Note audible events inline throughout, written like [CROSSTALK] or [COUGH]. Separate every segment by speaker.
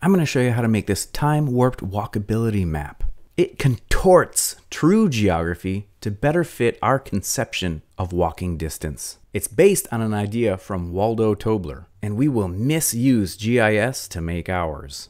Speaker 1: I'm going to show you how to make this time warped walkability map. It contorts true geography to better fit our conception of walking distance. It's based on an idea from Waldo Tobler, and we will misuse GIS to make ours.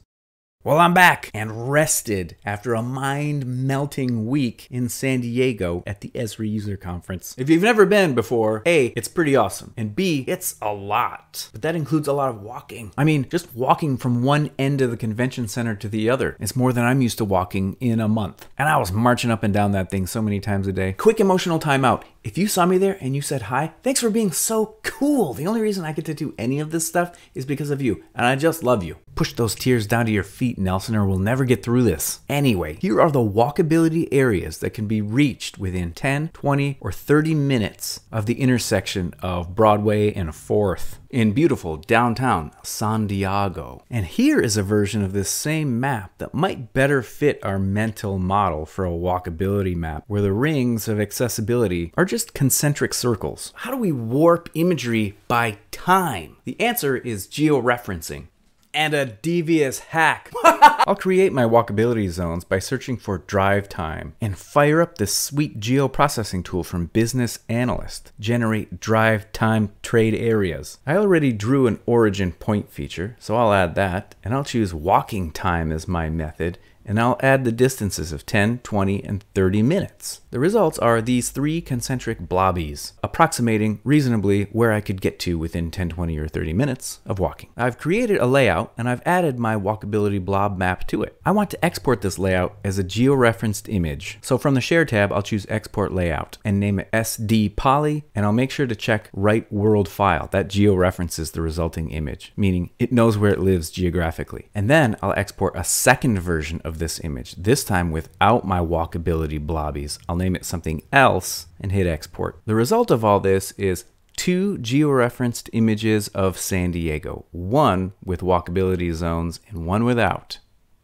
Speaker 1: Well, I'm back and rested after a mind melting week in San Diego at the Esri User Conference. If you've never been before, A, it's pretty awesome, and B, it's a lot. But that includes a lot of walking. I mean, just walking from one end of the convention center to the other is more than I'm used to walking in a month. And I was marching up and down that thing so many times a day. Quick emotional timeout. If you saw me there and you said hi, thanks for being so cool. The only reason I get to do any of this stuff is because of you, and I just love you. Push those tears down to your feet, Nelson, or we'll never get through this. Anyway, here are the walkability areas that can be reached within 10, 20, or 30 minutes of the intersection of Broadway and 4th in beautiful downtown San Diego. And here is a version of this same map that might better fit our mental model for a walkability map, where the rings of accessibility are just concentric circles. How do we warp imagery by time? The answer is georeferencing and a devious hack. [LAUGHS] I'll create my walkability zones by searching for drive time and fire up this sweet geoprocessing tool from Business Analyst. Generate drive time trade areas. I already drew an origin point feature, so I'll add that, and I'll choose walking time as my method and I'll add the distances of 10, 20, and 30 minutes. The results are these three concentric blobbies, approximating reasonably where I could get to within 10, 20, or 30 minutes of walking. I've created a layout and I've added my walkability blob map to it. I want to export this layout as a georeferenced image. So from the Share tab, I'll choose Export Layout and name it SD Poly, and I'll make sure to check Write World File. That georeferences the resulting image, meaning it knows where it lives geographically. And then I'll export a second version of this image, this time without my walkability blobbies. I'll name it something else and hit export. The result of all this is two georeferenced images of San Diego, one with walkability zones and one without.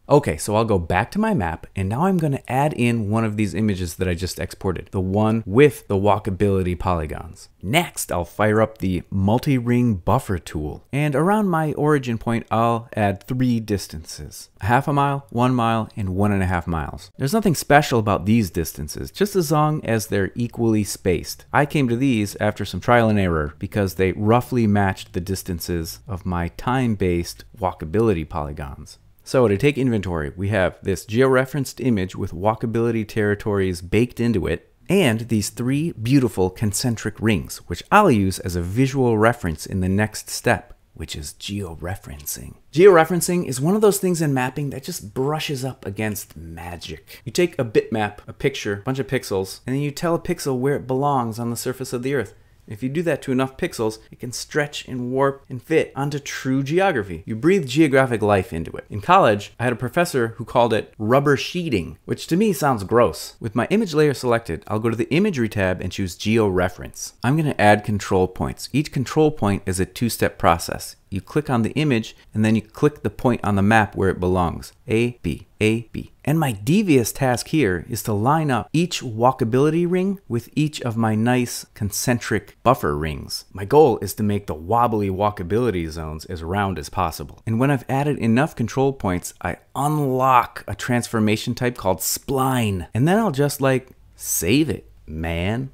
Speaker 1: Okay, so I'll go back to my map and now I'm gonna add in one of these images that I just exported, the one with the walkability polygons. Next, I'll fire up the multi-ring buffer tool and around my origin point, I'll add three distances, a half a mile, one mile, and one and a half miles. There's nothing special about these distances, just as long as they're equally spaced. I came to these after some trial and error because they roughly matched the distances of my time-based walkability polygons. So to take inventory, we have this georeferenced image with walkability territories baked into it, and these three beautiful concentric rings, which I'll use as a visual reference in the next step, which is georeferencing. Georeferencing is one of those things in mapping that just brushes up against magic. You take a bitmap, a picture, a bunch of pixels, and then you tell a pixel where it belongs on the surface of the earth. If you do that to enough pixels, it can stretch and warp and fit onto true geography. You breathe geographic life into it. In college, I had a professor who called it rubber sheeting, which to me sounds gross. With my image layer selected, I'll go to the imagery tab and choose georeference. I'm going to add control points. Each control point is a two-step process. You click on the image and then you click the point on the map where it belongs. A, B, A, B. And my devious task here is to line up each walkability ring with each of my nice concentric buffer rings. My goal is to make the wobbly walkability zones as round as possible. And when I've added enough control points, I unlock a transformation type called spline. And then I'll just like save it, man.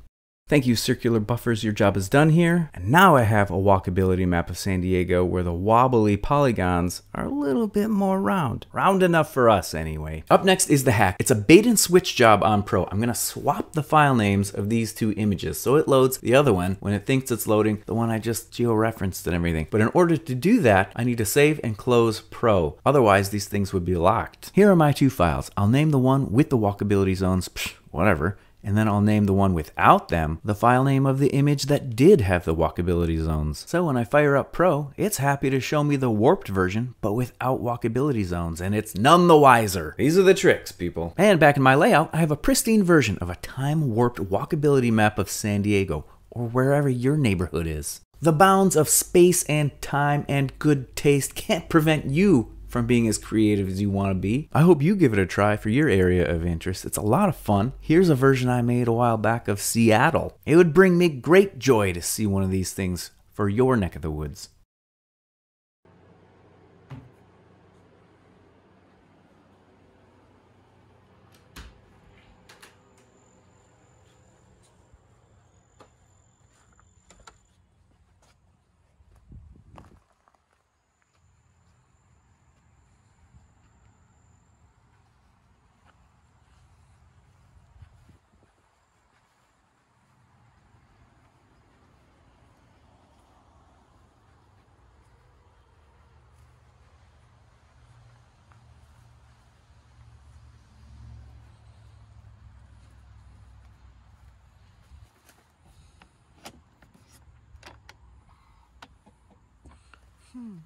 Speaker 1: Thank you, Circular Buffers. Your job is done here. And now I have a walkability map of San Diego where the wobbly polygons are a little bit more round. Round enough for us, anyway. Up next is the hack. It's a bait and switch job on Pro. I'm to swap the file names of these two images so it loads the other one when it thinks it's loading the one I just georeferenced and everything. But in order to do that, I need to save and close Pro. Otherwise, these things would be locked. Here are my two files. I'll name the one with the walkability zones, psh, whatever and then I'll name the one without them the file name of the image that did have the walkability zones. So when I fire up Pro, it's happy to show me the warped version, but without walkability zones, and it's none the wiser. These are the tricks, people. And back in my layout, I have a pristine version of a time-warped walkability map of San Diego, or wherever your neighborhood is. The bounds of space and time and good taste can't prevent you from being as creative as you want to be. I hope you give it a try for your area of interest. It's a lot of fun. Here's a version I made a while back of Seattle. It would bring me great joy to see one of these things for your neck of the woods.
Speaker 2: 嗯。